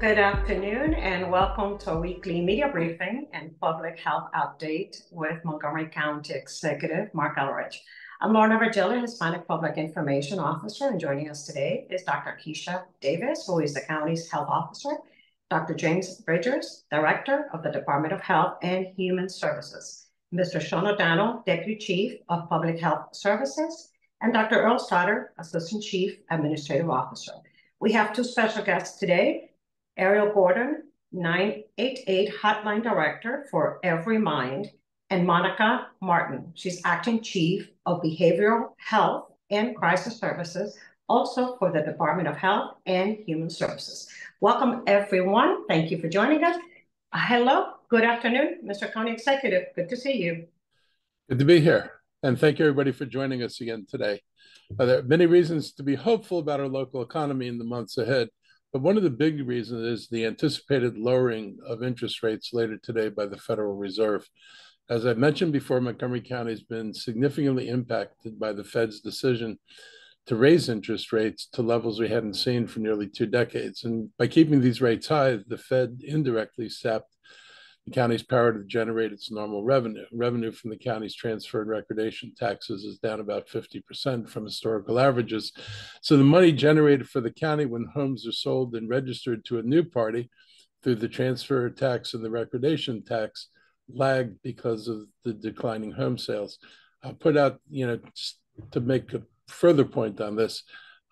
Good afternoon, and welcome to a weekly media briefing and public health update with Montgomery County Executive Marc Elrich. I'm Lorna Virgilio, Hispanic Public Information Officer, and joining us today is Dr. Kisha Davis, who is the county's health officer, Dr. James Bridgers, Director of the Department of Health and Human Services, Mr. Sean O'Donnell, Deputy Chief of Public Health Services, and Dr. Earl Stoddard, Assistant Chief Administrative Officer. We have two special guests today, Ariel Gordon, 988 Hotline Director for EveryMind, and Monica Martin. She's Acting Chief of Behavioral Health and Crisis Services, also for the Department of Health and Human Services. Welcome, everyone. Thank you for joining us. Hello, good afternoon, Mr. County Executive. Good to see you. Good to be here. And thank you, everybody, for joining us again today. Uh, there are many reasons to be hopeful about our local economy in the months ahead. But one of the big reasons is the anticipated lowering of interest rates later today by the Federal Reserve. As I mentioned before, Montgomery County has been significantly impacted by the Fed's decision to raise interest rates to levels we hadn't seen for nearly two decades. And by keeping these rates high, the Fed indirectly sapped the county's power to generate its normal revenue. Revenue from the county's transfer and recordation taxes is down about 50% from historical averages. So the money generated for the county when homes are sold and registered to a new party through the transfer tax and the recordation tax lagged because of the declining home sales. I'll put out, you know, to make a further point on this,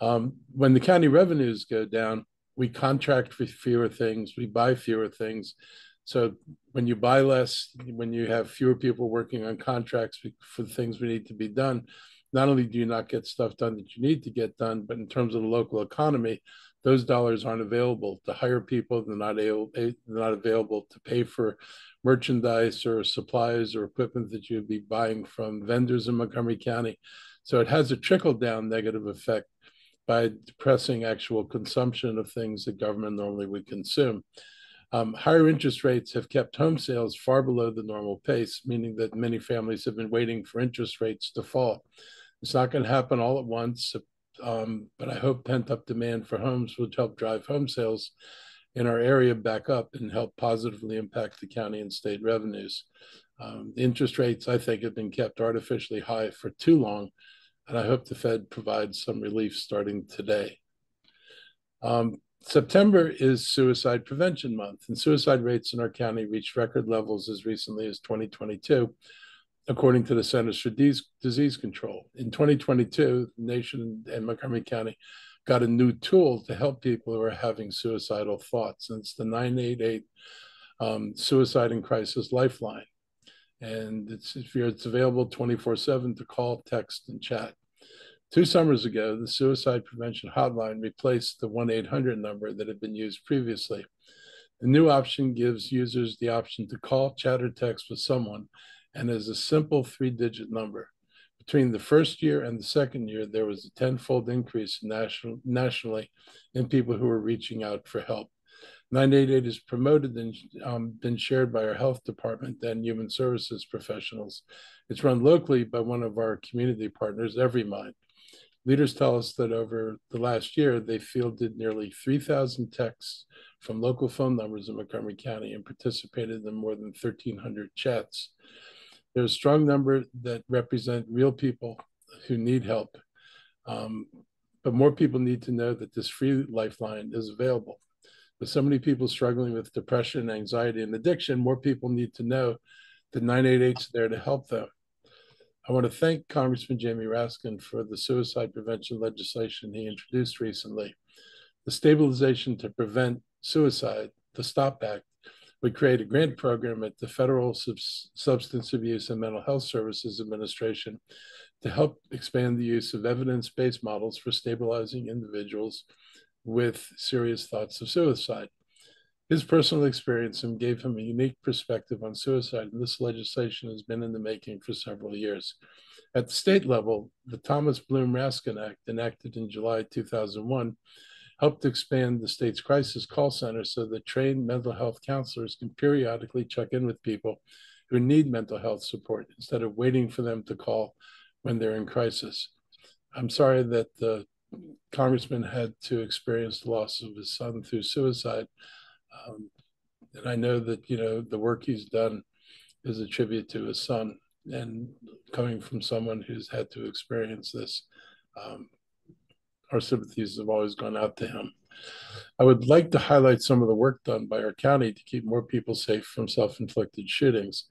um, when the county revenues go down, we contract for fewer things, we buy fewer things, so when you buy less, when you have fewer people working on contracts for the things we need to be done, not only do you not get stuff done that you need to get done, but in terms of the local economy, those dollars aren't available to hire people. They're not able, they're not available to pay for merchandise or supplies or equipment that you'd be buying from vendors in Montgomery County. So it has a trickle down negative effect by depressing actual consumption of things that government normally would consume. Um, higher interest rates have kept home sales far below the normal pace, meaning that many families have been waiting for interest rates to fall. It's not going to happen all at once, um, but I hope pent up demand for homes will help drive home sales in our area back up and help positively impact the county and state revenues. Um, interest rates, I think, have been kept artificially high for too long, and I hope the Fed provides some relief starting today. Um, September is Suicide Prevention Month, and suicide rates in our county reached record levels as recently as 2022, according to the Centers for Disease Control. In 2022, the nation and Montgomery County got a new tool to help people who are having suicidal thoughts, and it's the 988 um, Suicide and Crisis Lifeline. And it's, it's available 24 7 to call, text, and chat. Two summers ago, the suicide prevention hotline replaced the 1 800 number that had been used previously. The new option gives users the option to call, chat, or text with someone and is a simple three digit number. Between the first year and the second year, there was a tenfold increase national, nationally in people who were reaching out for help. 988 is promoted and um, been shared by our health department and human services professionals. It's run locally by one of our community partners, Every EveryMind. Leaders tell us that over the last year, they fielded nearly 3,000 texts from local phone numbers in Montgomery County and participated in more than 1,300 chats. There's a strong number that represent real people who need help. Um, but more people need to know that this free lifeline is available. With so many people struggling with depression, anxiety, and addiction, more people need to know that 988 is there to help them. I want to thank Congressman Jamie Raskin for the suicide prevention legislation he introduced recently. The Stabilization to Prevent Suicide, the STOP Act, would create a grant program at the Federal Sub Substance Abuse and Mental Health Services Administration to help expand the use of evidence based models for stabilizing individuals with serious thoughts of suicide. His personal experience and gave him a unique perspective on suicide, and this legislation has been in the making for several years. At the state level, the Thomas Bloom Raskin Act, enacted in July 2001, helped expand the state's crisis call center so that trained mental health counselors can periodically check in with people who need mental health support instead of waiting for them to call when they're in crisis. I'm sorry that the congressman had to experience the loss of his son through suicide. Um, and I know that, you know, the work he's done is a tribute to his son and coming from someone who's had to experience this, um, our sympathies have always gone out to him. I would like to highlight some of the work done by our county to keep more people safe from self inflicted shootings.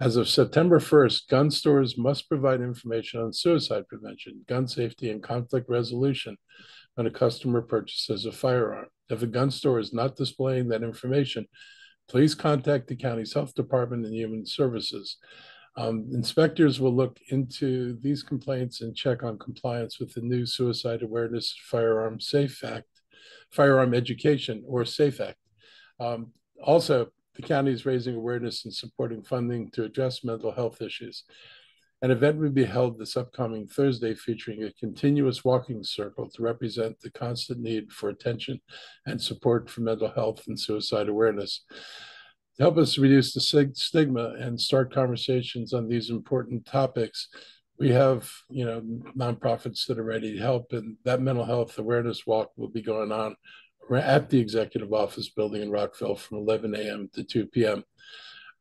As of September 1st, gun stores must provide information on suicide prevention, gun safety, and conflict resolution when a customer purchases a firearm. If a gun store is not displaying that information, please contact the county's health department and human services. Um, inspectors will look into these complaints and check on compliance with the new Suicide Awareness Firearm Safe Act, Firearm Education or SAFE Act. Um, also, the county is raising awareness and supporting funding to address mental health issues. An event will be held this upcoming Thursday featuring a continuous walking circle to represent the constant need for attention and support for mental health and suicide awareness. To help us reduce the stigma and start conversations on these important topics we have you know nonprofits that are ready to help and that mental health awareness walk will be going on at the executive office building in rockville from 11 a.m to 2 p.m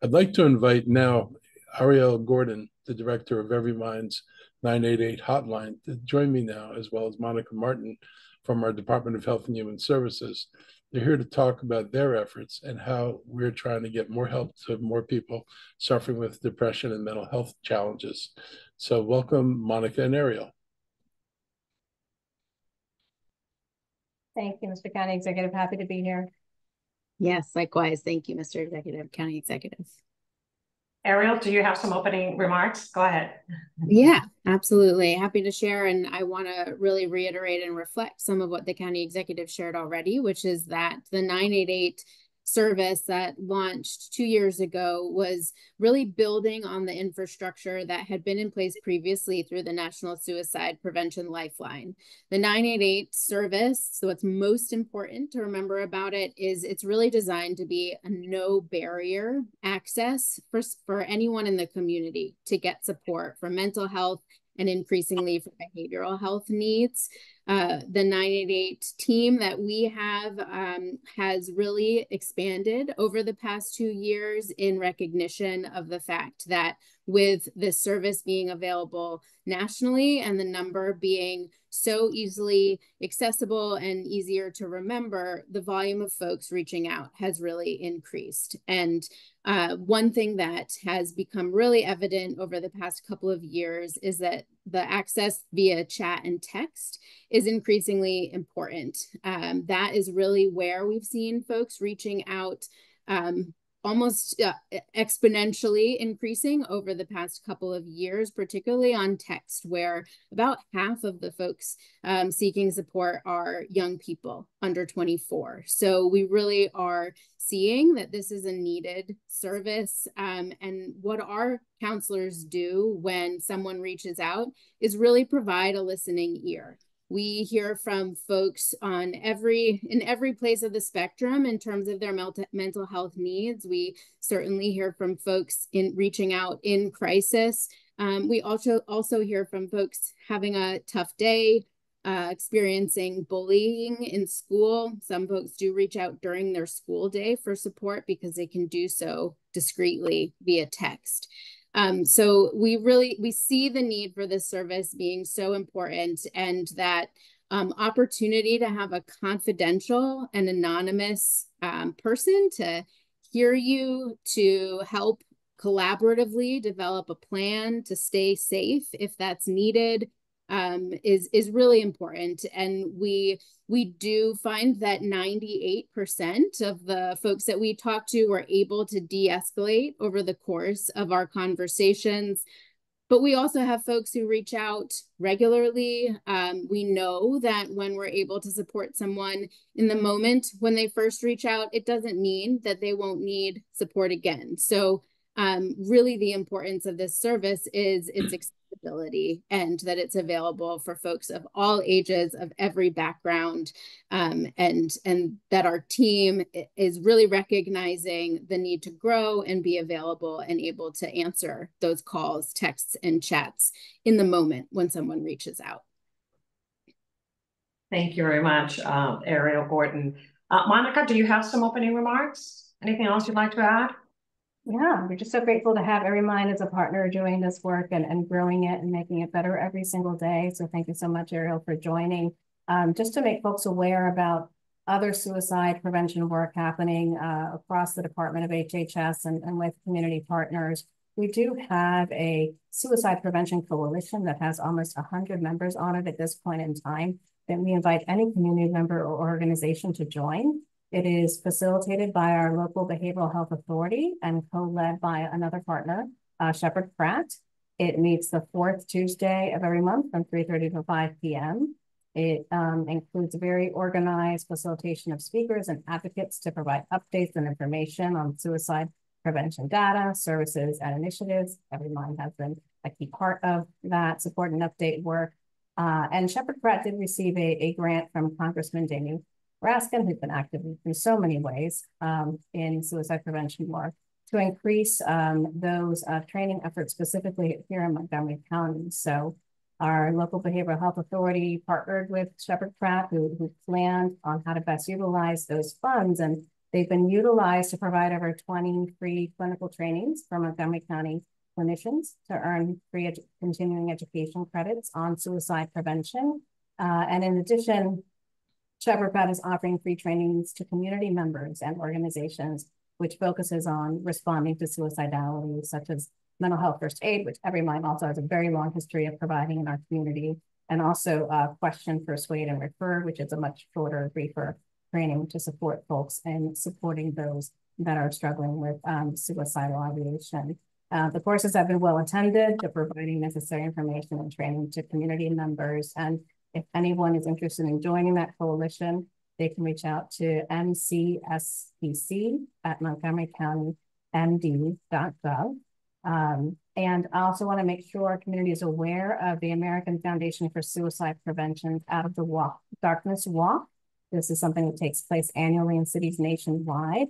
i'd like to invite now ariel gordon the director of every mind's 988 hotline to join me now as well as monica martin from our department of health and human services they're here to talk about their efforts and how we're trying to get more help to more people suffering with depression and mental health challenges. So, welcome, Monica and Ariel. Thank you, Mr. County Executive. Happy to be here. Yes, likewise. Thank you, Mr. Executive, County Executive. Ariel, do you have some opening remarks? Go ahead. Yeah, absolutely. Happy to share. And I want to really reiterate and reflect some of what the county executive shared already, which is that the 988 service that launched two years ago was really building on the infrastructure that had been in place previously through the National Suicide Prevention Lifeline. The 988 service, so what's most important to remember about it is it's really designed to be a no barrier access for, for anyone in the community to get support for mental health and increasingly for behavioral health needs. Uh, the 988 team that we have um, has really expanded over the past two years in recognition of the fact that with this service being available nationally and the number being so easily accessible and easier to remember, the volume of folks reaching out has really increased. And uh, one thing that has become really evident over the past couple of years is that the access via chat and text is increasingly important. Um, that is really where we've seen folks reaching out um, almost uh, exponentially increasing over the past couple of years, particularly on text, where about half of the folks um, seeking support are young people under 24. So we really are seeing that this is a needed service. Um, and what our counselors do when someone reaches out is really provide a listening ear we hear from folks on every in every place of the spectrum in terms of their mental health needs. We certainly hear from folks in reaching out in crisis. Um, we also also hear from folks having a tough day uh, experiencing bullying in school. Some folks do reach out during their school day for support because they can do so discreetly via text um, so we really we see the need for this service being so important and that um, opportunity to have a confidential and anonymous um, person to hear you, to help collaboratively develop a plan to stay safe if that's needed, um, is is really important. And we we do find that 98% of the folks that we talk to were able to de-escalate over the course of our conversations. But we also have folks who reach out regularly. Um, we know that when we're able to support someone in the moment when they first reach out, it doesn't mean that they won't need support again. So um, really the importance of this service is its accessibility and that it's available for folks of all ages, of every background, um, and, and that our team is really recognizing the need to grow and be available and able to answer those calls, texts, and chats in the moment when someone reaches out. Thank you very much, uh, Ariel Gordon. Uh, Monica, do you have some opening remarks? Anything else you'd like to add? Yeah, we're just so grateful to have EveryMind as a partner doing this work and, and growing it and making it better every single day. So thank you so much, Ariel, for joining. Um, just to make folks aware about other suicide prevention work happening uh, across the Department of HHS and, and with community partners. We do have a suicide prevention coalition that has almost 100 members on it at this point in time. And we invite any community member or organization to join. It is facilitated by our local behavioral health authority and co-led by another partner, uh, Sheppard Pratt. It meets the fourth Tuesday of every month from 3.30 to 5 p.m. It um, includes very organized facilitation of speakers and advocates to provide updates and information on suicide prevention data, services, and initiatives. Every month has been a key part of that support and update work. Uh, and Sheppard Pratt did receive a, a grant from Congressman Daniel Raskin, who's been active in so many ways um, in suicide prevention work, to increase um, those uh, training efforts specifically here in Montgomery County. So our local behavioral health authority partnered with Sheppard Pratt, who, who planned on how to best utilize those funds. And they've been utilized to provide over 20 free clinical trainings for Montgomery County clinicians to earn free edu continuing education credits on suicide prevention. Uh, and in addition, Sheppard is offering free trainings to community members and organizations, which focuses on responding to suicidality, such as mental health first aid, which EveryMind also has a very long history of providing in our community, and also uh, question, persuade, and refer, which is a much shorter, briefer training to support folks and supporting those that are struggling with um, suicidal ideation. Uh, the courses have been well attended. They're providing necessary information and training to community members. And if anyone is interested in joining that coalition, they can reach out to mcspc at montgomerycountymd.gov. Um, and I also want to make sure our community is aware of the American Foundation for Suicide Prevention Out of the Walk, Darkness Walk. This is something that takes place annually in cities nationwide.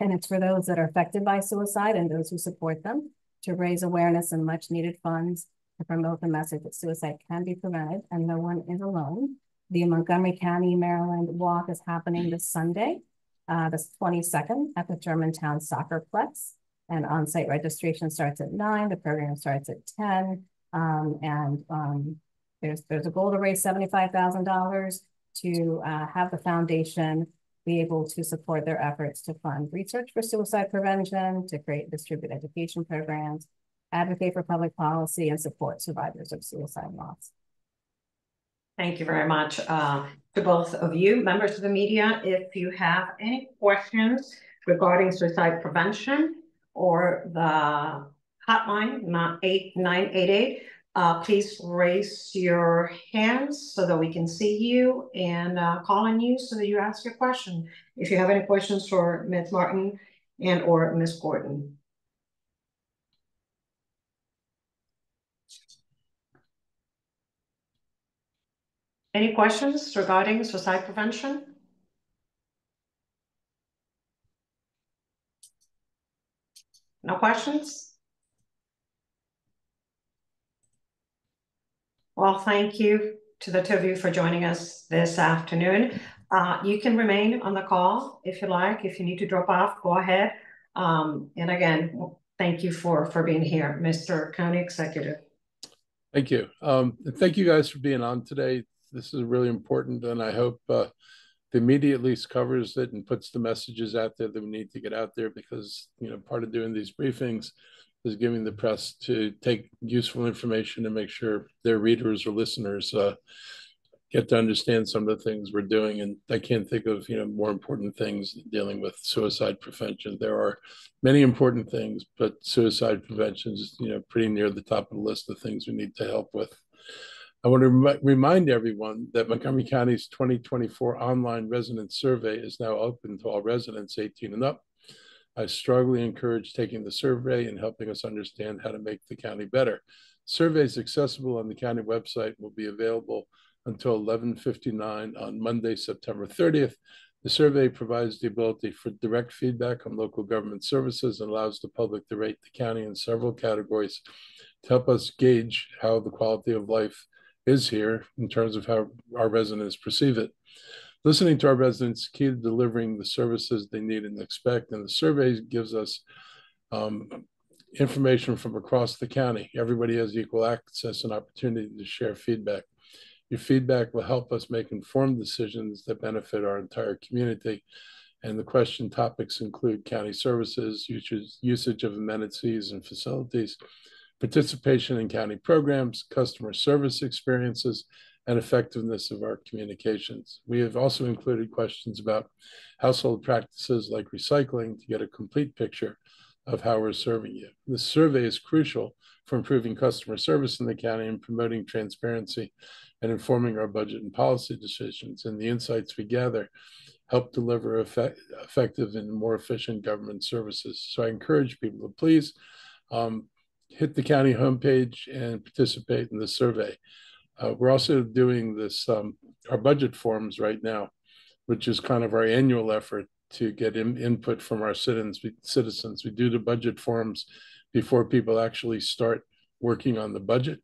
And it's for those that are affected by suicide and those who support them to raise awareness and much needed funds to promote the message that suicide can be prevented and no one is alone. The Montgomery County, Maryland walk is happening this Sunday, uh, the 22nd at the Germantown Soccerplex and on-site registration starts at nine. The program starts at 10. Um, and um, there's, there's a goal to raise $75,000 to uh, have the foundation be able to support their efforts to fund research for suicide prevention, to create distribute education programs, advocate for public policy, and support survivors of suicide loss. Thank you very much uh, to both of you, members of the media. If you have any questions regarding suicide prevention, or the hotline, not eight nine eight eight. Uh, please raise your hands so that we can see you and uh, call on you so that you ask your question. If you have any questions for Ms. Martin and or Ms. Gordon. Any questions regarding suicide prevention? No questions? Well, thank you to the two of you for joining us this afternoon. Uh, you can remain on the call if you like. If you need to drop off, go ahead. Um, and again, thank you for for being here, Mr. County Executive. Thank you. Um, thank you guys for being on today. This is really important, and I hope uh, the media at least covers it and puts the messages out there that we need to get out there because you know part of doing these briefings is giving the press to take useful information and make sure their readers or listeners uh, get to understand some of the things we're doing. And i can't think of you know more important things dealing with suicide prevention. There are many important things but suicide prevention is you know pretty near the top of the list of things we need to help with I want to rem remind everyone that Montgomery County's 2024 online resident survey is now open to all residents 18 and up. I strongly encourage taking the survey and helping us understand how to make the county better. Surveys accessible on the county website will be available until 11.59 on Monday, September 30th. The survey provides the ability for direct feedback on local government services and allows the public to rate the county in several categories to help us gauge how the quality of life is here in terms of how our residents perceive it. Listening to our residents is key to delivering the services they need and expect, and the survey gives us um, information from across the county. Everybody has equal access and opportunity to share feedback. Your feedback will help us make informed decisions that benefit our entire community. And the question topics include county services, usage, usage of amenities and facilities, participation in county programs, customer service experiences, and effectiveness of our communications. We have also included questions about household practices like recycling to get a complete picture of how we're serving you. This survey is crucial for improving customer service in the county and promoting transparency and informing our budget and policy decisions. And the insights we gather help deliver effect, effective and more efficient government services. So I encourage people to please um, hit the county homepage and participate in the survey. Uh, we're also doing this, um, our budget forums right now, which is kind of our annual effort to get in, input from our citizens. We, citizens. We do the budget forums before people actually start working on the budget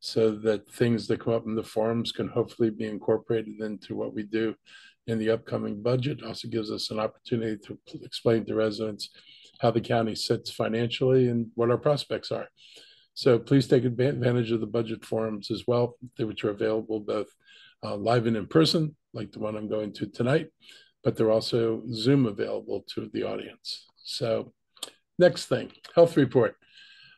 so that things that come up in the forums can hopefully be incorporated into what we do in the upcoming budget. Also gives us an opportunity to explain to residents how the county sits financially and what our prospects are. So please take advantage of the budget forums as well, which are available both uh, live and in person, like the one I'm going to tonight, but they're also Zoom available to the audience. So next thing, health report.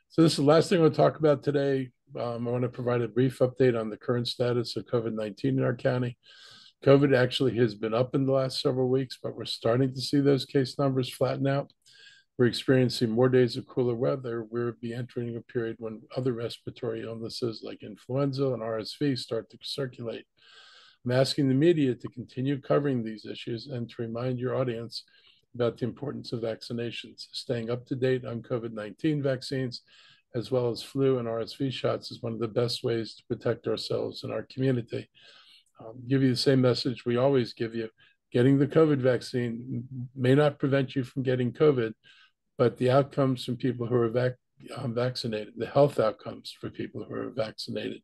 So this is the last thing to talk about today. Um, I want to provide a brief update on the current status of COVID-19 in our county. COVID actually has been up in the last several weeks, but we're starting to see those case numbers flatten out. We're experiencing more days of cooler weather. We'll be entering a period when other respiratory illnesses like influenza and RSV start to circulate. I'm asking the media to continue covering these issues and to remind your audience about the importance of vaccinations. Staying up to date on COVID 19 vaccines, as well as flu and RSV shots, is one of the best ways to protect ourselves and our community. Um, give you the same message we always give you. Getting the COVID vaccine may not prevent you from getting COVID, but the outcomes from people who are vac- um, vaccinated, the health outcomes for people who are vaccinated,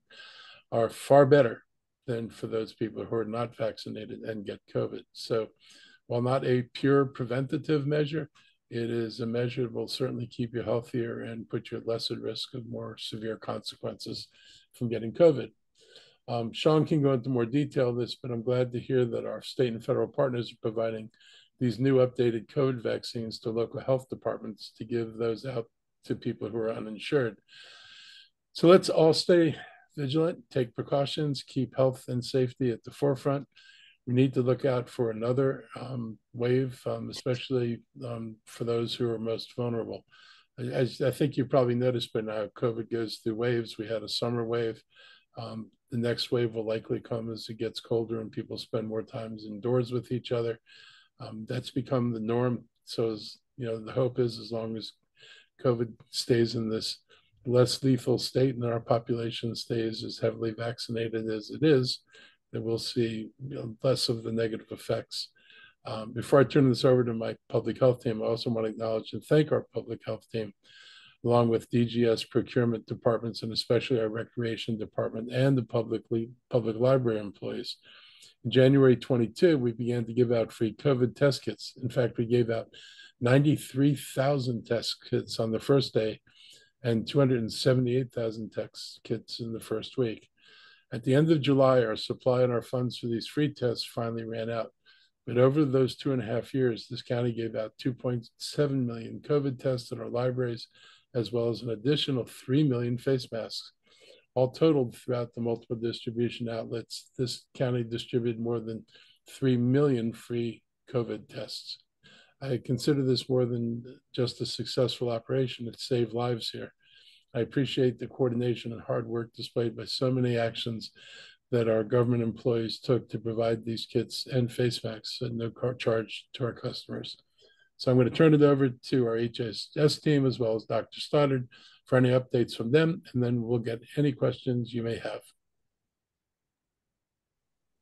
are far better than for those people who are not vaccinated and get COVID. So, while not a pure preventative measure, it is a measure that will certainly keep you healthier and put you at less at risk of more severe consequences from getting COVID. Um, Sean can go into more detail on this, but I'm glad to hear that our state and federal partners are providing these new updated COVID vaccines to local health departments to give those out to people who are uninsured. So let's all stay vigilant, take precautions, keep health and safety at the forefront. We need to look out for another um, wave, um, especially um, for those who are most vulnerable. As I think you probably noticed by now, COVID goes through waves. We had a summer wave. Um, the next wave will likely come as it gets colder and people spend more times indoors with each other. Um, that's become the norm. So, as, you know, the hope is as long as COVID stays in this less lethal state and our population stays as heavily vaccinated as it is, that we'll see you know, less of the negative effects. Um, before I turn this over to my public health team, I also want to acknowledge and thank our public health team along with DGS procurement departments and especially our recreation department and the publicly public library employees. In January 22, we began to give out free COVID test kits. In fact, we gave out 93,000 test kits on the first day and 278,000 test kits in the first week. At the end of July, our supply and our funds for these free tests finally ran out. But over those two and a half years, this county gave out 2.7 million COVID tests at our libraries as well as an additional 3 million face masks. All totaled throughout the multiple distribution outlets, this county distributed more than 3 million free COVID tests. I consider this more than just a successful operation. It saved lives here. I appreciate the coordination and hard work displayed by so many actions that our government employees took to provide these kits and face masks at no charge to our customers. So I'm going to turn it over to our HSS team as well as Dr. Stoddard for any updates from them, and then we'll get any questions you may have.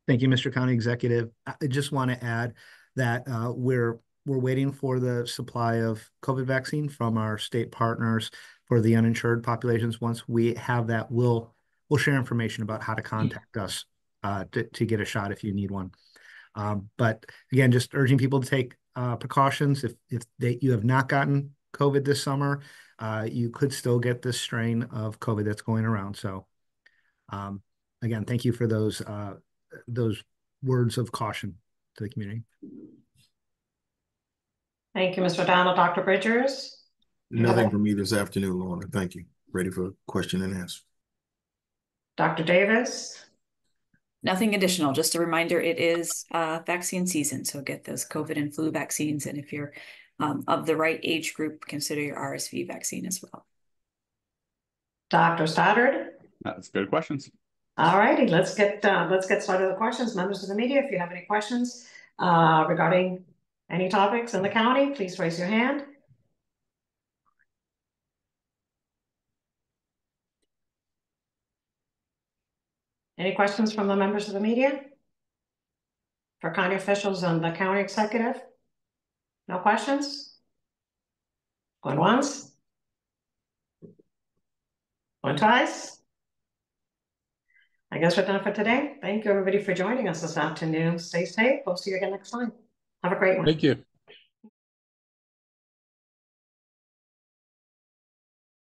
Thank you, Mr. County Executive. I just want to add that uh, we're we're waiting for the supply of COVID vaccine from our state partners for the uninsured populations. Once we have that, we'll we'll share information about how to contact us uh, to, to get a shot if you need one. Um, but again, just urging people to take uh, precautions. If if they, you have not gotten COVID this summer, uh, you could still get this strain of COVID that's going around. So, um, again, thank you for those uh, those words of caution to the community. Thank you, Mr. Donald. Dr. Bridgers? Nothing from me this afternoon, Lorna. Thank you. Ready for question and answer. Dr. Davis? Nothing additional, just a reminder, it is uh vaccine season, so get those COVID and flu vaccines, and if you're um of the right age group, consider your RSV vaccine as well. Dr. Stoddard? That's good questions. All righty, let's get, uh, let's get started with the questions. Members of the media, if you have any questions uh, regarding any topics in the county, please raise your hand. Any questions from the members of the media? For county officials and the county executive? No questions? Going once? Going twice? I guess we're done for today. Thank you, everybody, for joining us this afternoon. Stay safe. We'll see you again next time. Have a great one. Thank you.